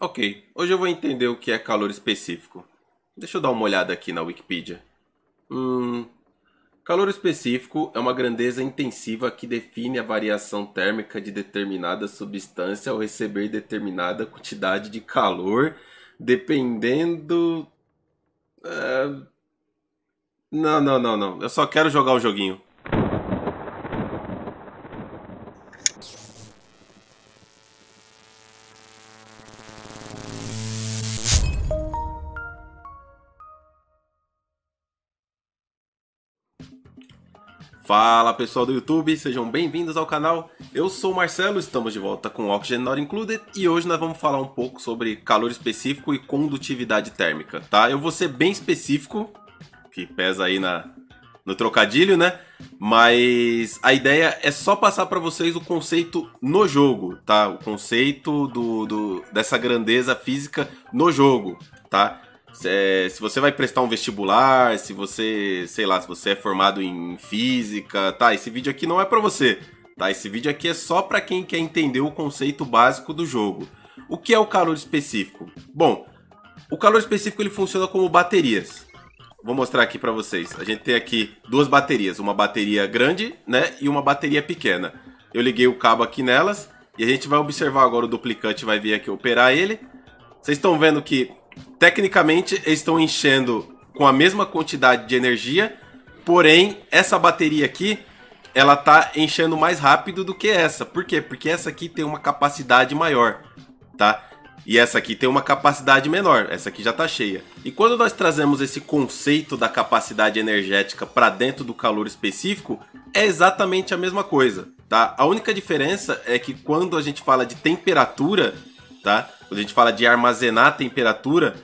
Ok, hoje eu vou entender o que é calor específico. Deixa eu dar uma olhada aqui na Wikipedia. Hum, calor específico é uma grandeza intensiva que define a variação térmica de determinada substância ao receber determinada quantidade de calor, dependendo. Uh... Não, não, não, não. Eu só quero jogar o joguinho. Fala pessoal do YouTube, sejam bem-vindos ao canal. Eu sou o Marcelo, estamos de volta com Oxygen Not Included e hoje nós vamos falar um pouco sobre calor específico e condutividade térmica, tá? Eu vou ser bem específico, que pesa aí na, no trocadilho, né? Mas a ideia é só passar para vocês o conceito no jogo, tá? O conceito do, do, dessa grandeza física no jogo, tá? É, se você vai prestar um vestibular, se você, sei lá, se você é formado em física, tá? Esse vídeo aqui não é para você, tá? Esse vídeo aqui é só para quem quer entender o conceito básico do jogo. O que é o calor específico? Bom, o calor específico ele funciona como baterias. Vou mostrar aqui para vocês. A gente tem aqui duas baterias, uma bateria grande, né, e uma bateria pequena. Eu liguei o cabo aqui nelas e a gente vai observar agora o duplicante, vai vir aqui operar ele. Vocês estão vendo que Tecnicamente, estão enchendo com a mesma quantidade de energia, porém, essa bateria aqui, ela tá enchendo mais rápido do que essa. Por quê? Porque essa aqui tem uma capacidade maior, tá? E essa aqui tem uma capacidade menor, essa aqui já está cheia. E quando nós trazemos esse conceito da capacidade energética para dentro do calor específico, é exatamente a mesma coisa, tá? A única diferença é que quando a gente fala de temperatura, tá? Quando a gente fala de armazenar temperatura,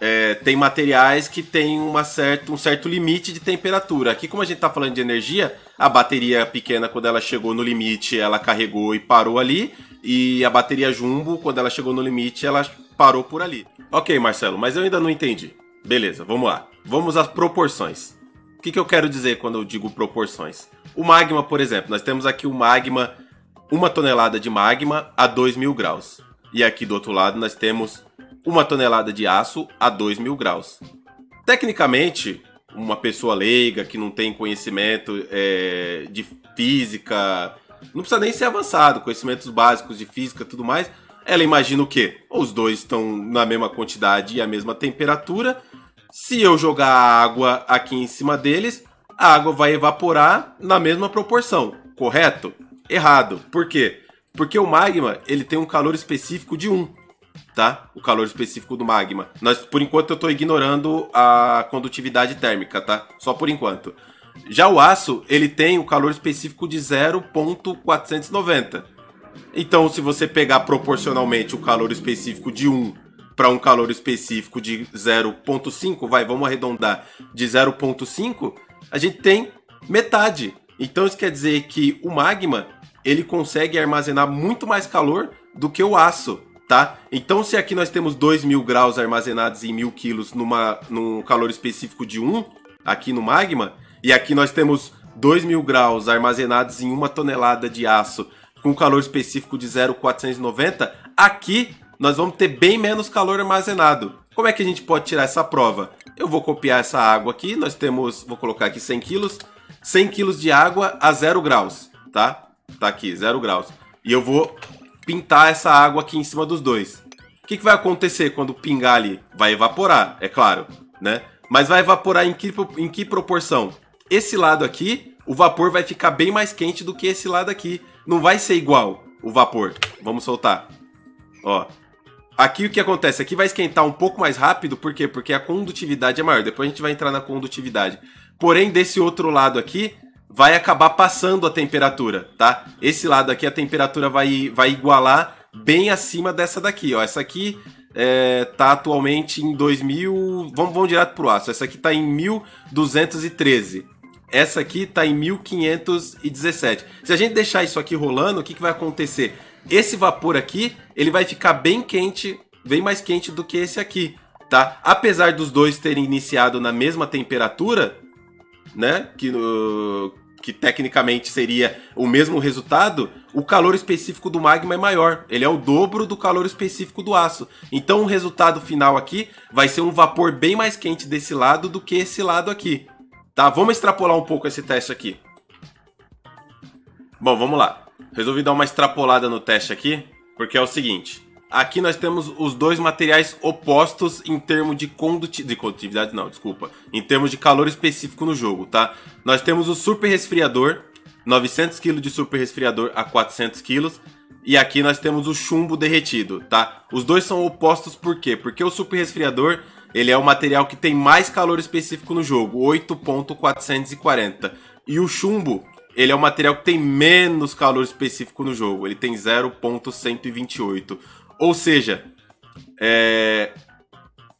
é, tem materiais que têm uma certa, um certo limite de temperatura. Aqui, como a gente está falando de energia, a bateria pequena, quando ela chegou no limite, ela carregou e parou ali. E a bateria jumbo, quando ela chegou no limite, ela parou por ali. Ok, Marcelo, mas eu ainda não entendi. Beleza, vamos lá. Vamos às proporções. O que, que eu quero dizer quando eu digo proporções? O magma, por exemplo, nós temos aqui o magma, uma tonelada de magma a 2 mil graus. E aqui do outro lado nós temos uma tonelada de aço a 2 mil graus. Tecnicamente, uma pessoa leiga que não tem conhecimento é, de física, não precisa nem ser avançado, conhecimentos básicos de física tudo mais, ela imagina o quê? Os dois estão na mesma quantidade e a mesma temperatura. Se eu jogar água aqui em cima deles, a água vai evaporar na mesma proporção, correto? Errado. Por quê? Porque o magma, ele tem um calor específico de 1, tá? O calor específico do magma. Nós, por enquanto, eu estou ignorando a condutividade térmica, tá? Só por enquanto. Já o aço, ele tem o calor específico de 0.490. Então, se você pegar proporcionalmente o calor específico de 1 para um calor específico de 0.5, vai, vamos arredondar, de 0.5, a gente tem metade. Então isso quer dizer que o magma ele consegue armazenar muito mais calor do que o aço, tá? Então, se aqui nós temos 2 mil graus armazenados em mil quilos numa, num calor específico de 1, aqui no magma, e aqui nós temos 2 mil graus armazenados em uma tonelada de aço com calor específico de 0,490, aqui nós vamos ter bem menos calor armazenado. Como é que a gente pode tirar essa prova? Eu vou copiar essa água aqui, nós temos, vou colocar aqui 100 quilos, 100 quilos de água a 0 graus, tá? Tá aqui, zero graus. E eu vou pintar essa água aqui em cima dos dois. O que, que vai acontecer quando pingar ali? Vai evaporar, é claro, né? Mas vai evaporar em que, em que proporção? Esse lado aqui, o vapor vai ficar bem mais quente do que esse lado aqui. Não vai ser igual o vapor. Vamos soltar. Ó. Aqui o que acontece? Aqui vai esquentar um pouco mais rápido, por quê? Porque a condutividade é maior. Depois a gente vai entrar na condutividade. Porém, desse outro lado aqui, vai acabar passando a temperatura, tá? Esse lado aqui a temperatura vai, vai igualar bem acima dessa daqui, ó. Essa aqui é, tá atualmente em 2000... Vamos, vamos direto pro aço. Essa aqui tá em 1213. Essa aqui tá em 1517. Se a gente deixar isso aqui rolando, o que, que vai acontecer? Esse vapor aqui, ele vai ficar bem quente, bem mais quente do que esse aqui, tá? Apesar dos dois terem iniciado na mesma temperatura, né? Que, que tecnicamente seria o mesmo resultado, o calor específico do magma é maior. Ele é o dobro do calor específico do aço. Então o resultado final aqui vai ser um vapor bem mais quente desse lado do que esse lado aqui. Tá? Vamos extrapolar um pouco esse teste aqui. Bom, vamos lá. Resolvi dar uma extrapolada no teste aqui, porque é o seguinte. Aqui nós temos os dois materiais opostos em termos de, conduti de condutividade, não, desculpa. Em termos de calor específico no jogo, tá? Nós temos o super resfriador, 900 kg de super resfriador a 400 kg. E aqui nós temos o chumbo derretido, tá? Os dois são opostos por quê? Porque o super resfriador, ele é o material que tem mais calor específico no jogo, 8.440. E o chumbo, ele é o material que tem menos calor específico no jogo, ele tem 0.128. Ou seja, é,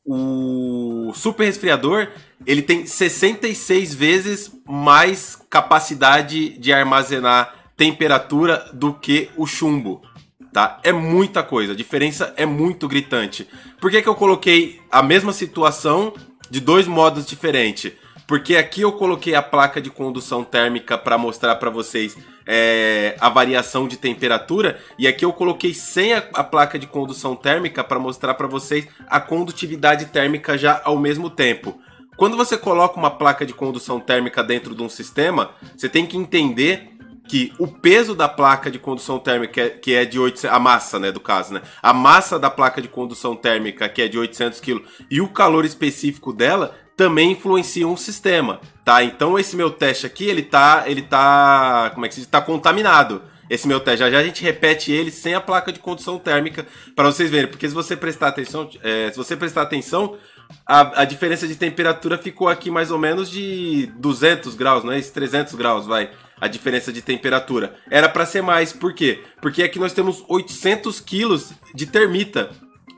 o super resfriador ele tem 66 vezes mais capacidade de armazenar temperatura do que o chumbo. Tá? É muita coisa, a diferença é muito gritante. Por que, que eu coloquei a mesma situação de dois modos diferentes? Porque aqui eu coloquei a placa de condução térmica para mostrar para vocês é, a variação de temperatura e aqui eu coloquei sem a, a placa de condução térmica para mostrar para vocês a condutividade térmica já ao mesmo tempo. Quando você coloca uma placa de condução térmica dentro de um sistema, você tem que entender que o peso da placa de condução térmica, que é de 800, a massa, né, do caso, né, a massa da placa de condução térmica, que é de 800 kg, e o calor específico dela também influenciam o sistema, tá? Então esse meu teste aqui, ele tá, ele tá, como é que se diz? Tá contaminado. Esse meu teste, já, já a gente repete ele sem a placa de condução térmica para vocês verem, porque se você prestar atenção, é, se você prestar atenção, a, a, diferença de temperatura ficou aqui mais ou menos de 200 graus, não é? Esse 300 graus, vai. A diferença de temperatura. Era para ser mais, por quê? Porque aqui nós temos 800 quilos de termita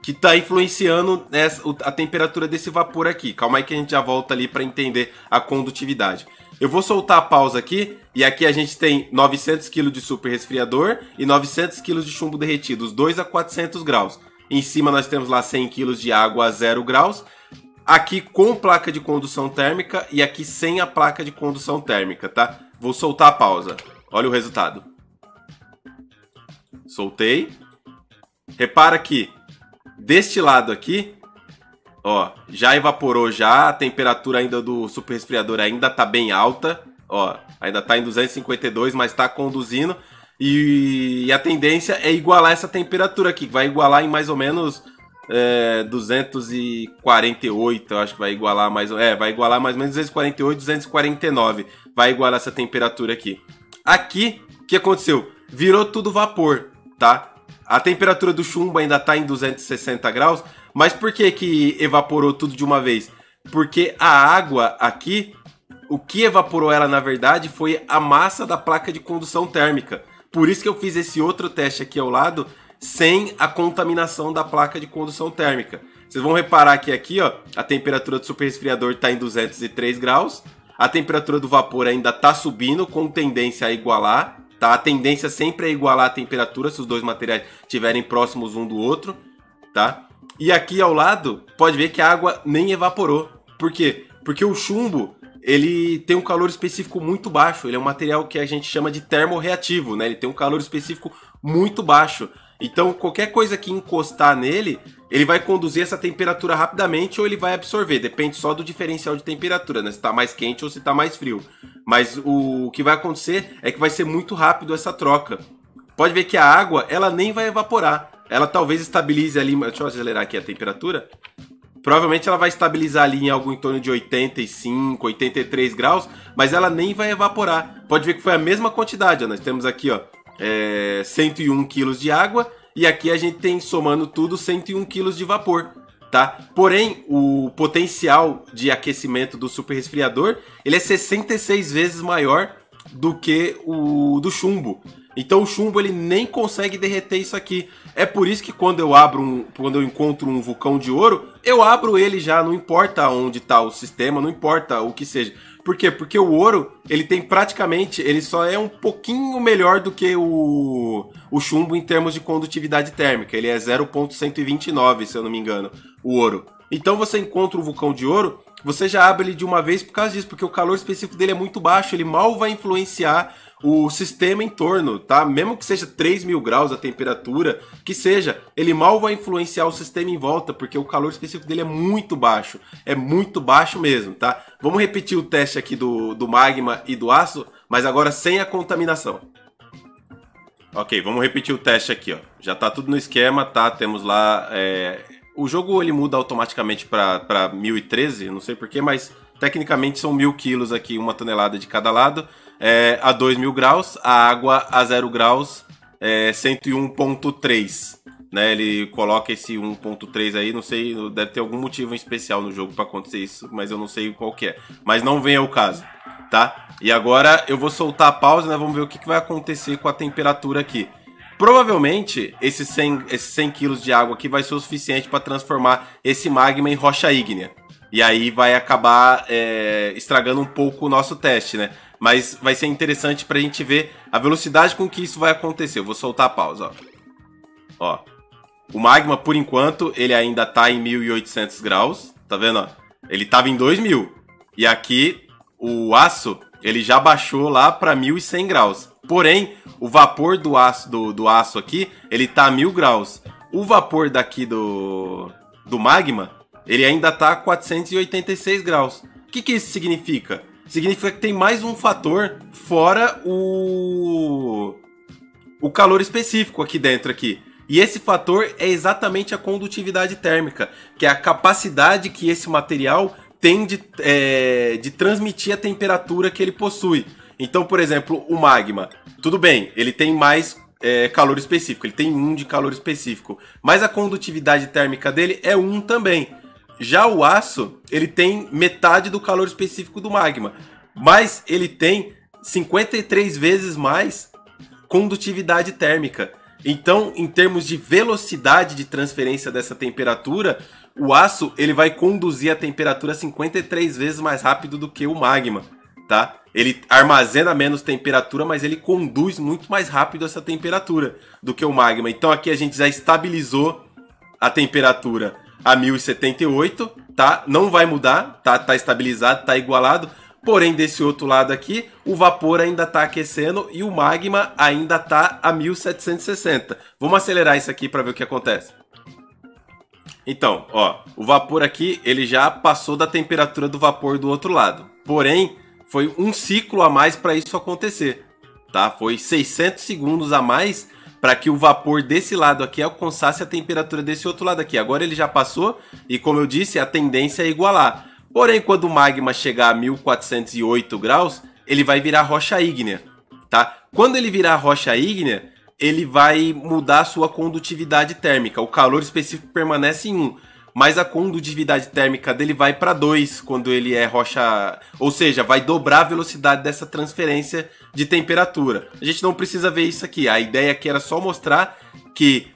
que está influenciando essa, a temperatura desse vapor aqui. Calma aí que a gente já volta ali para entender a condutividade. Eu vou soltar a pausa aqui e aqui a gente tem 900 kg de super resfriador e 900 kg de chumbo derretido, os dois a 400 graus. Em cima nós temos lá 100 kg de água a 0 graus. Aqui com placa de condução térmica e aqui sem a placa de condução térmica, tá? Vou soltar a pausa. Olha o resultado. Soltei. Repara que deste lado aqui, ó, já evaporou já, a temperatura ainda do super resfriador ainda tá bem alta, ó, ainda tá em 252, mas tá conduzindo. E, e a tendência é igualar essa temperatura aqui, que vai igualar em mais ou menos é, 248, eu acho que vai igualar mais, é, vai igualar mais ou menos 248, 249, vai igualar essa temperatura aqui. Aqui, o que aconteceu? Virou tudo vapor, tá? A temperatura do chumbo ainda está em 260 graus, mas por que que evaporou tudo de uma vez? Porque a água aqui, o que evaporou ela na verdade foi a massa da placa de condução térmica. Por isso que eu fiz esse outro teste aqui ao lado, sem a contaminação da placa de condução térmica. Vocês vão reparar que aqui, ó, a temperatura do super resfriador está em 203 graus, a temperatura do vapor ainda está subindo com tendência a igualar, Tá? A tendência sempre é igualar a temperatura se os dois materiais estiverem próximos um do outro, tá? E aqui ao lado, pode ver que a água nem evaporou. Por quê? Porque o chumbo, ele tem um calor específico muito baixo. Ele é um material que a gente chama de termorreativo, né? Ele tem um calor específico muito baixo. Então, qualquer coisa que encostar nele, ele vai conduzir essa temperatura rapidamente ou ele vai absorver. Depende só do diferencial de temperatura, né? Se está mais quente ou se está mais frio. Mas o que vai acontecer é que vai ser muito rápido essa troca. Pode ver que a água, ela nem vai evaporar. Ela talvez estabilize ali... Deixa eu acelerar aqui a temperatura. Provavelmente ela vai estabilizar ali em algo em torno de 85, 83 graus, mas ela nem vai evaporar. Pode ver que foi a mesma quantidade, ó. Nós temos aqui, ó, é, 101 quilos de água e aqui a gente tem, somando tudo, 101 quilos de vapor. Tá? Porém, o potencial de aquecimento do super resfriador ele é 66 vezes maior do que o do chumbo. Então o chumbo ele nem consegue derreter isso aqui. É por isso que quando eu abro um, quando eu encontro um vulcão de ouro, eu abro ele já, não importa onde está o sistema, não importa o que seja. Por quê? Porque o ouro, ele tem praticamente, ele só é um pouquinho melhor do que o, o chumbo em termos de condutividade térmica. Ele é 0.129, se eu não me engano, o ouro. Então você encontra o vulcão de ouro, você já abre ele de uma vez por causa disso, porque o calor específico dele é muito baixo, ele mal vai influenciar o sistema em torno, tá? Mesmo que seja 3 mil graus a temperatura, que seja, ele mal vai influenciar o sistema em volta, porque o calor específico dele é muito baixo. É muito baixo mesmo, tá? Vamos repetir o teste aqui do, do magma e do aço, mas agora sem a contaminação. Ok, vamos repetir o teste aqui, ó. Já tá tudo no esquema, tá? Temos lá... É... O jogo ele muda automaticamente para 1013, não sei porquê, mas tecnicamente são mil quilos aqui, uma tonelada de cada lado é, a 2 mil graus, a água a 0 graus é 101.3. Né, ele coloca esse 1.3 aí, não sei, deve ter algum motivo especial no jogo para acontecer isso, mas eu não sei qual que é. Mas não vem ao caso, tá? E agora eu vou soltar a pausa, né? Vamos ver o que, que vai acontecer com a temperatura aqui. Provavelmente esses 100, esses 100 quilos de água aqui vai ser o suficiente para transformar esse magma em rocha ígnea. E aí vai acabar é, estragando um pouco o nosso teste, né? Mas vai ser interessante pra gente ver a velocidade com que isso vai acontecer. Eu vou soltar a pausa, ó. Ó. O magma, por enquanto, ele ainda tá em 1800 graus. Tá vendo, ó? Ele tava em 2000. E aqui, o aço, ele já baixou lá para 1100 graus. Porém, o vapor do aço, do, do aço aqui, ele tá a 1000 graus. O vapor daqui do, do magma, ele ainda tá a 486 graus. O que, que isso significa? Significa que tem mais um fator fora o o calor específico aqui dentro aqui. E esse fator é exatamente a condutividade térmica, que é a capacidade que esse material tem de, é, de transmitir a temperatura que ele possui. Então, por exemplo, o magma, tudo bem, ele tem mais é, calor específico, ele tem um de calor específico, mas a condutividade térmica dele é um também. Já o aço, ele tem metade do calor específico do magma, mas ele tem 53 vezes mais condutividade térmica. Então, em termos de velocidade de transferência dessa temperatura, o aço ele vai conduzir a temperatura 53 vezes mais rápido do que o magma, tá? Ele armazena menos temperatura, mas ele conduz muito mais rápido essa temperatura do que o magma. Então aqui a gente já estabilizou a temperatura a 1078, tá? Não vai mudar, tá? Tá estabilizado, tá igualado. Porém, desse outro lado aqui, o vapor ainda está aquecendo e o magma ainda está a 1760. Vamos acelerar isso aqui para ver o que acontece. Então, ó, o vapor aqui, ele já passou da temperatura do vapor do outro lado. Porém, foi um ciclo a mais para isso acontecer, tá? Foi 600 segundos a mais para que o vapor desse lado aqui alcançasse a temperatura desse outro lado aqui. Agora ele já passou e, como eu disse, a tendência é igualar. Porém, quando o magma chegar a 1408 graus, ele vai virar rocha ígnea, tá? Quando ele virar rocha ígnea, ele vai mudar a sua condutividade térmica. O calor específico permanece em 1 mas a condutividade térmica dele vai para 2 quando ele é rocha, ou seja, vai dobrar a velocidade dessa transferência de temperatura. A gente não precisa ver isso aqui. A ideia aqui era só mostrar que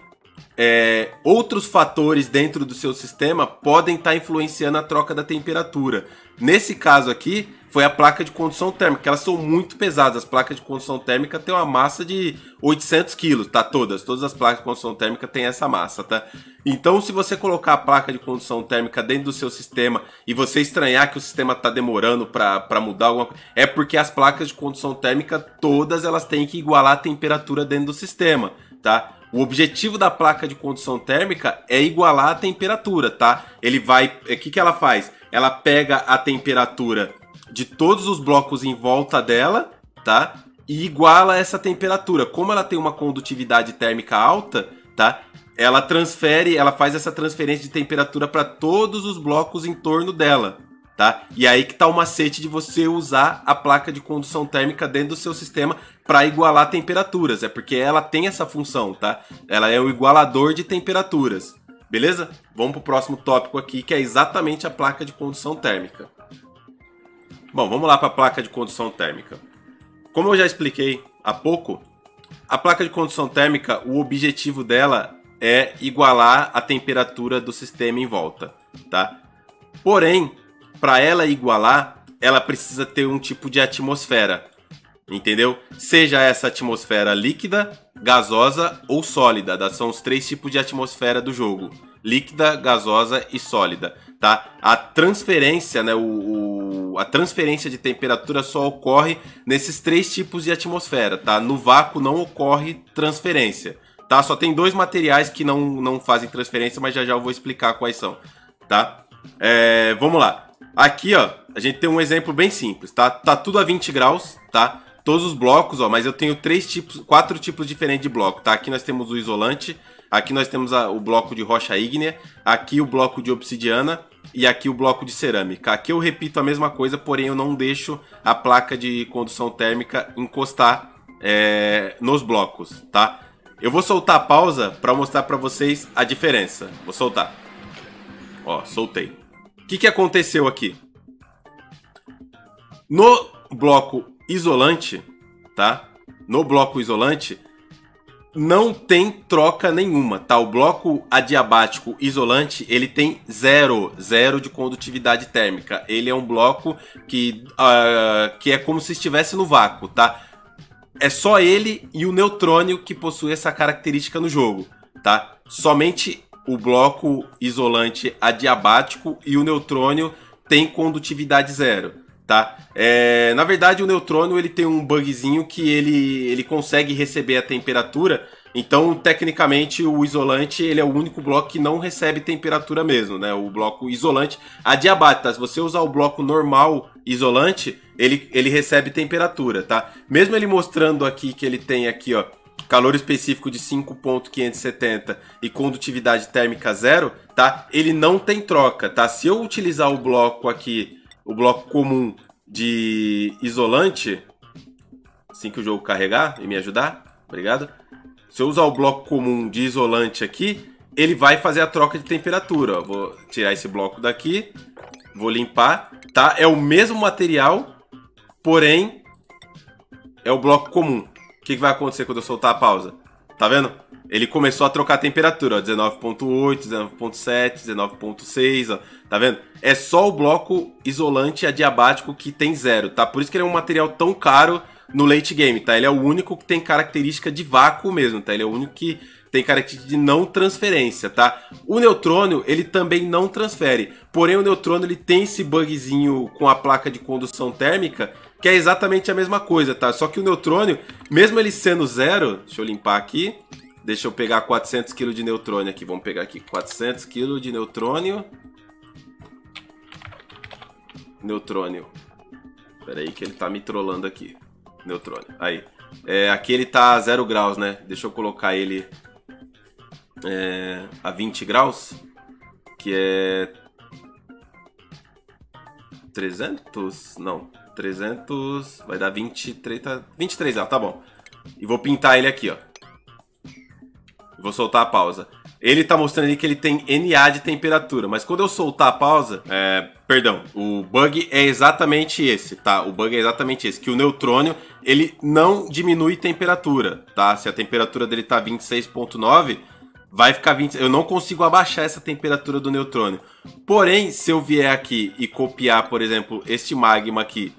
é, outros fatores dentro do seu sistema podem estar tá influenciando a troca da temperatura. Nesse caso aqui, foi a placa de condução térmica, elas são muito pesadas. As placas de condução térmica têm uma massa de 800 quilos, tá? Todas, todas as placas de condução térmica têm essa massa, tá? Então, se você colocar a placa de condução térmica dentro do seu sistema e você estranhar que o sistema está demorando para mudar alguma coisa, é porque as placas de condução térmica todas elas têm que igualar a temperatura dentro do sistema, tá? O objetivo da placa de condução térmica é igualar a temperatura, tá? Ele vai, o que que ela faz? Ela pega a temperatura de todos os blocos em volta dela, tá? E iguala essa temperatura. Como ela tem uma condutividade térmica alta, tá? Ela transfere, ela faz essa transferência de temperatura para todos os blocos em torno dela, tá? E aí que tá o macete de você usar a placa de condução térmica dentro do seu sistema para igualar temperaturas, é porque ela tem essa função, tá? Ela é o igualador de temperaturas. Beleza? Vamos para o próximo tópico aqui, que é exatamente a placa de condução térmica. Bom, vamos lá para a placa de condução térmica. Como eu já expliquei há pouco, a placa de condução térmica, o objetivo dela é igualar a temperatura do sistema em volta, tá? Porém, para ela igualar, ela precisa ter um tipo de atmosfera, entendeu? Seja essa atmosfera líquida gasosa ou sólida. Tá? São os três tipos de atmosfera do jogo: líquida, gasosa e sólida. Tá? A transferência, né, o, o, a transferência de temperatura só ocorre nesses três tipos de atmosfera. Tá? No vácuo não ocorre transferência. Tá? Só tem dois materiais que não, não fazem transferência, mas já já eu vou explicar quais são. Tá? É, vamos lá. Aqui, ó, a gente tem um exemplo bem simples, tá? Tá tudo a 20 graus, tá? Todos os blocos, ó, mas eu tenho três tipos, quatro tipos diferentes de bloco, tá? Aqui nós temos o isolante, aqui nós temos a, o bloco de rocha ígnea, aqui o bloco de obsidiana e aqui o bloco de cerâmica. Aqui eu repito a mesma coisa, porém eu não deixo a placa de condução térmica encostar é, nos blocos, tá? Eu vou soltar a pausa para mostrar para vocês a diferença. Vou soltar. Ó, soltei. O que, que aconteceu aqui? No bloco isolante, tá? No bloco isolante, não tem troca nenhuma, tá? O bloco adiabático isolante, ele tem zero, zero de condutividade térmica. Ele é um bloco que, uh, que é como se estivesse no vácuo, tá? É só ele e o neutrônio que possui essa característica no jogo, tá? Somente o bloco isolante adiabático e o neutrônio tem condutividade zero, tá? É, na verdade, o neutrônio ele tem um bugzinho que ele, ele consegue receber a temperatura. Então, tecnicamente, o isolante ele é o único bloco que não recebe temperatura mesmo, né? O bloco isolante adiabático, tá? Se você usar o bloco normal isolante, ele, ele recebe temperatura, tá? Mesmo ele mostrando aqui que ele tem aqui, ó, calor específico de 5.570 e condutividade térmica zero, tá? Ele não tem troca, tá? Se eu utilizar o bloco aqui, o bloco comum de isolante, assim que o jogo carregar e me ajudar, obrigado. Se eu usar o bloco comum de isolante aqui, ele vai fazer a troca de temperatura. Vou tirar esse bloco daqui, vou limpar, tá? É o mesmo material, porém é o bloco comum. O que, que vai acontecer quando eu soltar a pausa? Tá vendo? Ele começou a trocar a temperatura, ó, 19.8, 19.7, 19.6, ó, tá vendo? É só o bloco isolante adiabático que tem zero, tá? Por isso que ele é um material tão caro no late game, tá? Ele é o único que tem característica de vácuo mesmo, tá? Ele é o único que tem característica de não transferência, tá? O neutrônio, ele também não transfere. Porém, o neutrônio, ele tem esse bugzinho com a placa de condução térmica que é exatamente a mesma coisa, tá? Só que o neutrônio, mesmo ele sendo zero, deixa eu limpar aqui, deixa eu pegar 400 kg de neutrônio aqui, vamos pegar aqui 400 kg de neutrônio, neutrônio, Pera aí que ele tá me trollando aqui, neutrônio, aí, é, aqui ele tá a 0 graus, né? Deixa eu colocar ele é, a 20 graus, que é 300? Não, 300, vai dar 23, 23, ah, tá bom. E vou pintar ele aqui, ó. Vou soltar a pausa. Ele tá mostrando ali que ele tem NA de temperatura, mas quando eu soltar a pausa, é, perdão, o bug é exatamente esse, tá? O bug é exatamente esse, que o neutrônio, ele não diminui temperatura, tá? Se a temperatura dele tá 26.9, vai ficar 20. Eu não consigo abaixar essa temperatura do neutrônio. Porém, se eu vier aqui e copiar, por exemplo, este magma aqui,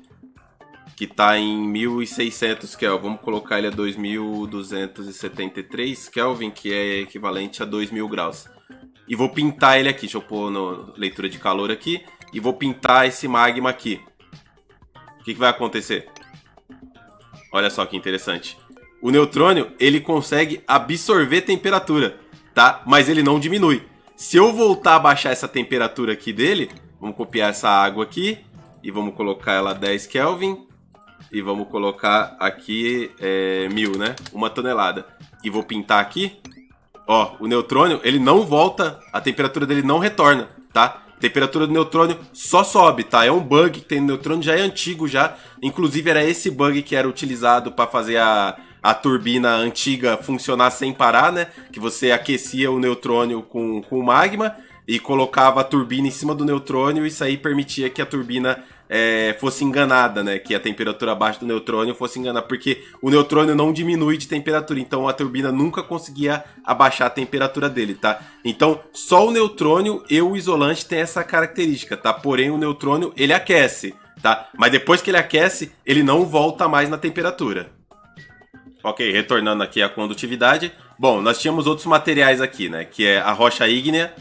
que está em 1600 Kelvin, vamos colocar ele a 2273 Kelvin, que é equivalente a 2000 graus. E vou pintar ele aqui, deixa eu pôr no leitura de calor aqui, e vou pintar esse magma aqui. O que, que vai acontecer? Olha só que interessante. O neutrônio, ele consegue absorver temperatura tá? Mas ele não diminui. Se eu voltar a baixar essa temperatura aqui dele, vamos copiar essa água aqui e vamos colocar ela a 10 Kelvin e vamos colocar aqui é, mil, né? Uma tonelada. E vou pintar aqui. Ó, o neutrônio, ele não volta, a temperatura dele não retorna, tá? A temperatura do neutrônio só sobe, tá? É um bug que tem no neutrônio, já é antigo já. Inclusive era esse bug que era utilizado para fazer a a turbina antiga funcionar sem parar, né? Que você aquecia o neutrônio com, com magma e colocava a turbina em cima do neutrônio, isso aí permitia que a turbina é, fosse enganada, né? Que a temperatura abaixo do neutrônio fosse enganada, porque o neutrônio não diminui de temperatura, então a turbina nunca conseguia abaixar a temperatura dele, tá? Então, só o neutrônio e o isolante tem essa característica, tá? Porém, o neutrônio, ele aquece, tá? Mas depois que ele aquece, ele não volta mais na temperatura. Ok, retornando aqui à condutividade. Bom, nós tínhamos outros materiais aqui, né? Que é a rocha ígnea,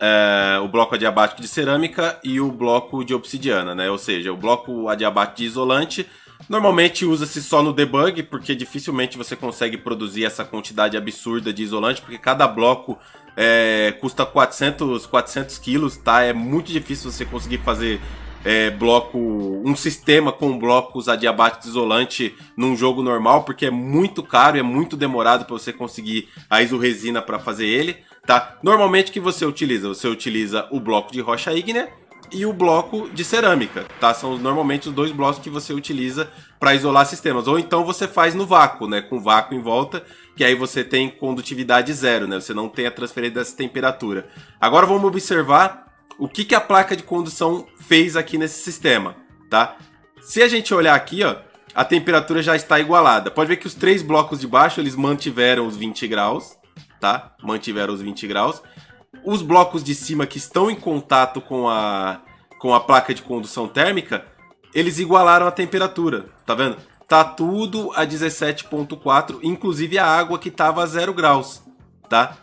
é, o bloco adiabático de cerâmica e o bloco de obsidiana, né? Ou seja, o bloco adiabático de isolante normalmente usa-se só no debug, porque dificilmente você consegue produzir essa quantidade absurda de isolante, porque cada bloco é, custa 400, 400 quilos, tá? É muito difícil você conseguir fazer é, bloco, um sistema com blocos adiabáticos isolante num jogo normal, porque é muito caro, é muito demorado para você conseguir a isoresina para fazer ele, tá? Normalmente o que você utiliza? Você utiliza o bloco de rocha ígnea e o bloco de cerâmica, tá? São normalmente os dois blocos que você utiliza para isolar sistemas. Ou então você faz no vácuo, né? Com vácuo em volta, que aí você tem condutividade zero, né? Você não tem a transferência dessa temperatura. Agora vamos observar o que, que a placa de condução fez aqui nesse sistema, tá? Se a gente olhar aqui, ó, a temperatura já está igualada. Pode ver que os três blocos de baixo eles mantiveram os 20 graus, tá? Mantiveram os 20 graus. Os blocos de cima que estão em contato com a, com a placa de condução térmica, eles igualaram a temperatura, tá vendo? Tá tudo a 17.4, inclusive a água que estava a 0 graus, tá?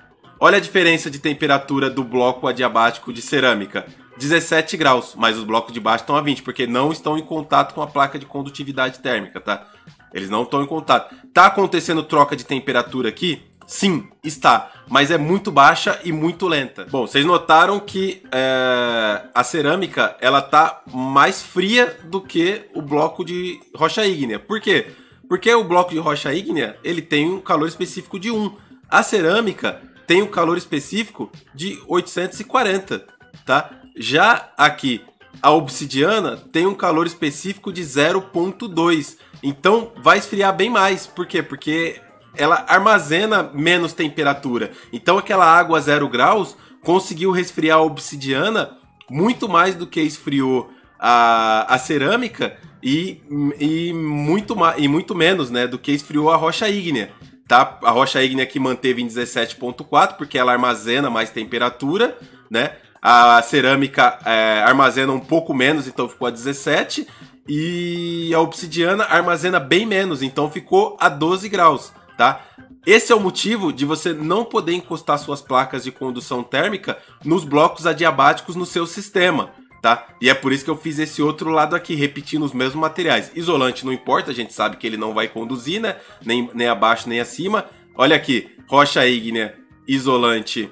Olha a diferença de temperatura do bloco adiabático de cerâmica. 17 graus, mas os blocos de baixo estão a 20, porque não estão em contato com a placa de condutividade térmica, tá? Eles não estão em contato. Tá acontecendo troca de temperatura aqui? Sim, está, mas é muito baixa e muito lenta. Bom, vocês notaram que é, a cerâmica ela tá mais fria do que o bloco de rocha ígnea. Por quê? Porque o bloco de rocha ígnea ele tem um calor específico de 1. A cerâmica tem um calor específico de 840, tá? Já aqui, a obsidiana tem um calor específico de 0.2. Então vai esfriar bem mais. Por quê? Porque ela armazena menos temperatura. Então aquela água a 0 graus conseguiu resfriar a obsidiana muito mais do que esfriou a, a cerâmica e, e, muito, e muito menos né, do que esfriou a rocha ígnea tá? A rocha ígnea aqui manteve em 17.4 porque ela armazena mais temperatura, né? A cerâmica é, armazena um pouco menos, então ficou a 17. E a obsidiana armazena bem menos, então ficou a 12 graus, tá? Esse é o motivo de você não poder encostar suas placas de condução térmica nos blocos adiabáticos no seu sistema tá? E é por isso que eu fiz esse outro lado aqui, repetindo os mesmos materiais. Isolante não importa, a gente sabe que ele não vai conduzir, né? Nem, nem abaixo nem acima. Olha aqui, rocha ígnea, isolante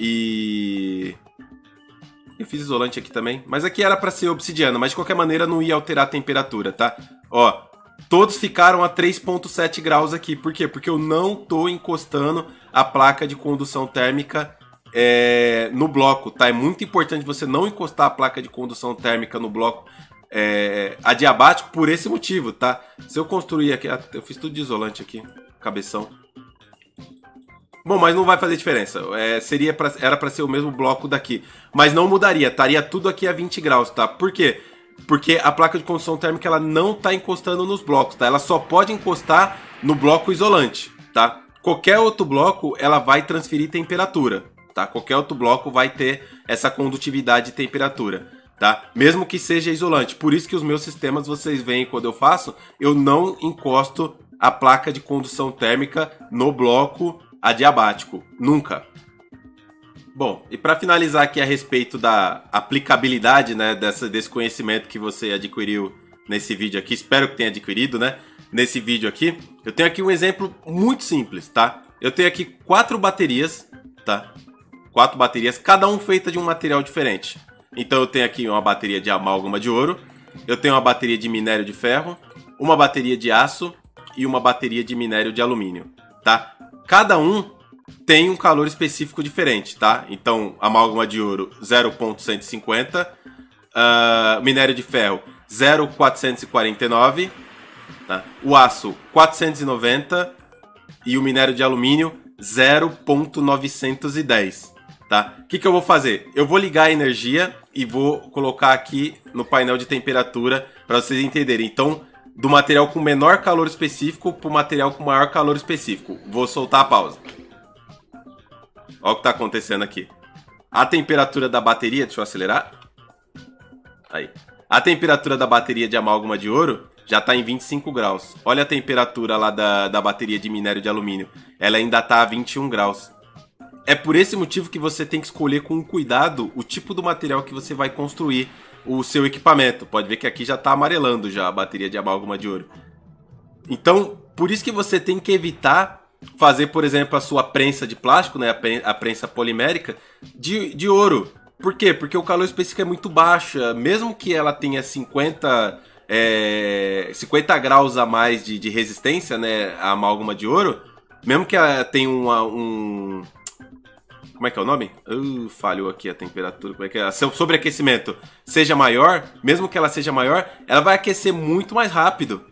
e... Eu fiz isolante aqui também, mas aqui era para ser obsidiana, mas de qualquer maneira não ia alterar a temperatura, tá? Ó, todos ficaram a 3.7 graus aqui, por quê? Porque eu não tô encostando a placa de condução térmica é, no bloco, tá? É muito importante você não encostar a placa de condução térmica no bloco é, adiabático por esse motivo, tá? Se eu construir aqui, ah, eu fiz tudo de isolante aqui, cabeção. Bom, mas não vai fazer diferença. É, seria pra, era para ser o mesmo bloco daqui, mas não mudaria. Estaria tudo aqui a 20 graus, tá? Por quê? Porque a placa de condução térmica ela não está encostando nos blocos, tá? Ela só pode encostar no bloco isolante, tá? Qualquer outro bloco ela vai transferir temperatura tá? Qualquer outro bloco vai ter essa condutividade de temperatura, tá? Mesmo que seja isolante. Por isso que os meus sistemas, vocês veem quando eu faço, eu não encosto a placa de condução térmica no bloco adiabático, nunca. Bom, e para finalizar aqui a respeito da aplicabilidade, né, dessa, desse conhecimento que você adquiriu nesse vídeo aqui, espero que tenha adquirido, né, nesse vídeo aqui, eu tenho aqui um exemplo muito simples, tá? Eu tenho aqui quatro baterias, tá? Quatro baterias, cada um feita de um material diferente. Então eu tenho aqui uma bateria de amálgama de ouro, eu tenho uma bateria de minério de ferro, uma bateria de aço e uma bateria de minério de alumínio, tá? Cada um tem um calor específico diferente, tá? Então, amálgama de ouro 0.150, uh, ah, minério de ferro 0.449, tá? o aço 490 e o minério de alumínio 0.910 tá? O que, que eu vou fazer? Eu vou ligar a energia e vou colocar aqui no painel de temperatura para vocês entenderem. Então, do material com menor calor específico para o material com maior calor específico. Vou soltar a pausa. Olha o que está acontecendo aqui. A temperatura da bateria, deixa eu acelerar. Aí. A temperatura da bateria de amálgama de ouro já está em 25 graus. Olha a temperatura lá da, da bateria de minério de alumínio. Ela ainda está a 21 graus. É por esse motivo que você tem que escolher com cuidado o tipo do material que você vai construir o seu equipamento. Pode ver que aqui já está amarelando já a bateria de amálgama de ouro. Então, por isso que você tem que evitar fazer, por exemplo, a sua prensa de plástico, né, a prensa polimérica, de, de ouro. Por quê? Porque o calor específico é muito baixo. Mesmo que ela tenha 50, é, 50 graus a mais de, de resistência, né, a amálgama de ouro, mesmo que ela tenha uma, um... Como é que é o nome? Uh, falhou aqui a temperatura. Como é que é? Sobreaquecimento seja maior, mesmo que ela seja maior, ela vai aquecer muito mais rápido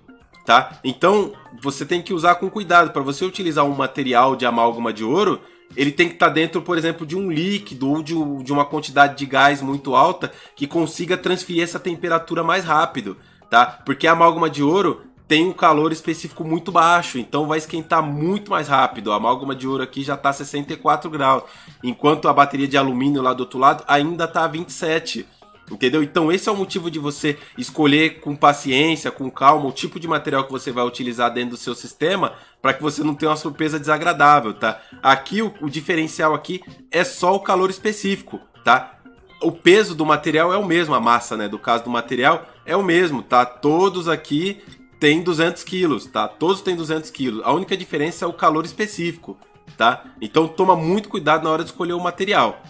tá? Então, você tem que usar com cuidado. Para você utilizar um material de amálgama de ouro, ele tem que estar tá dentro, por exemplo, de um líquido ou de, de, uma quantidade de gás muito alta que consiga transferir essa temperatura mais rápido, tá? Porque a amálgama de ouro tem um calor específico muito baixo, então vai esquentar muito mais rápido. A amálgama de ouro aqui já está a 64 graus, enquanto a bateria de alumínio lá do outro lado ainda está a 27. Entendeu? Então esse é o motivo de você escolher com paciência, com calma, o tipo de material que você vai utilizar dentro do seu sistema para que você não tenha uma surpresa desagradável, tá? Aqui o, o diferencial aqui é só o calor específico, tá? O peso do material é o mesmo, a massa, né, do caso do material é o mesmo, tá? Todos aqui têm 200 quilos, tá? Todos têm 200 quilos. A única diferença é o calor específico, tá? Então toma muito cuidado na hora de escolher o material.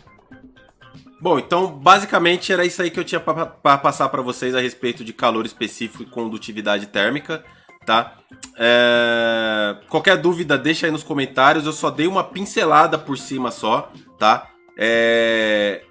Bom, então basicamente era isso aí que eu tinha para passar para vocês a respeito de calor específico e condutividade térmica, tá? É... Qualquer dúvida deixa aí nos comentários, eu só dei uma pincelada por cima só, tá? É...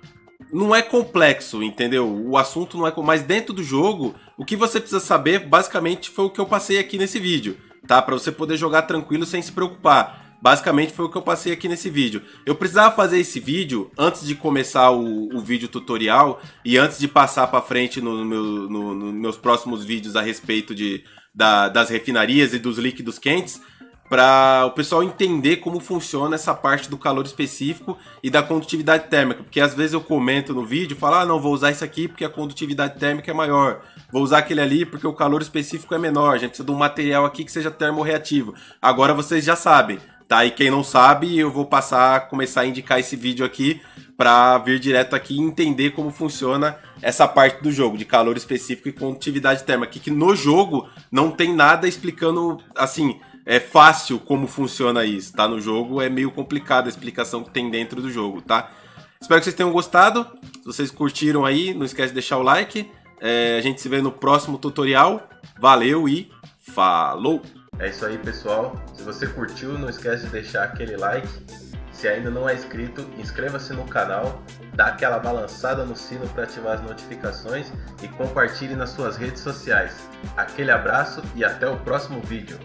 Não é complexo, entendeu? O assunto não é... Mas dentro do jogo, o que você precisa saber basicamente foi o que eu passei aqui nesse vídeo, tá? Para você poder jogar tranquilo sem se preocupar. Basicamente foi o que eu passei aqui nesse vídeo. Eu precisava fazer esse vídeo antes de começar o, o vídeo tutorial e antes de passar para frente nos no meu, no, no meus próximos vídeos a respeito de, da, das refinarias e dos líquidos quentes, para o pessoal entender como funciona essa parte do calor específico e da condutividade térmica. Porque às vezes eu comento no vídeo, falo, ah, não, vou usar isso aqui porque a condutividade térmica é maior. Vou usar aquele ali porque o calor específico é menor. A gente precisa de um material aqui que seja termorreativo. Agora vocês já sabem. Tá? E quem não sabe, eu vou passar começar a indicar esse vídeo aqui para vir direto aqui e entender como funciona essa parte do jogo, de calor específico e condutividade térmica. Que no jogo não tem nada explicando assim, é fácil como funciona isso, tá? No jogo é meio complicado a explicação que tem dentro do jogo, tá? Espero que vocês tenham gostado. Se vocês curtiram aí, não esquece de deixar o like. É, a gente se vê no próximo tutorial. Valeu e falou! É isso aí, pessoal. Se você curtiu, não esquece de deixar aquele like. Se ainda não é inscrito, inscreva-se no canal, dá aquela balançada no sino para ativar as notificações e compartilhe nas suas redes sociais. Aquele abraço e até o próximo vídeo.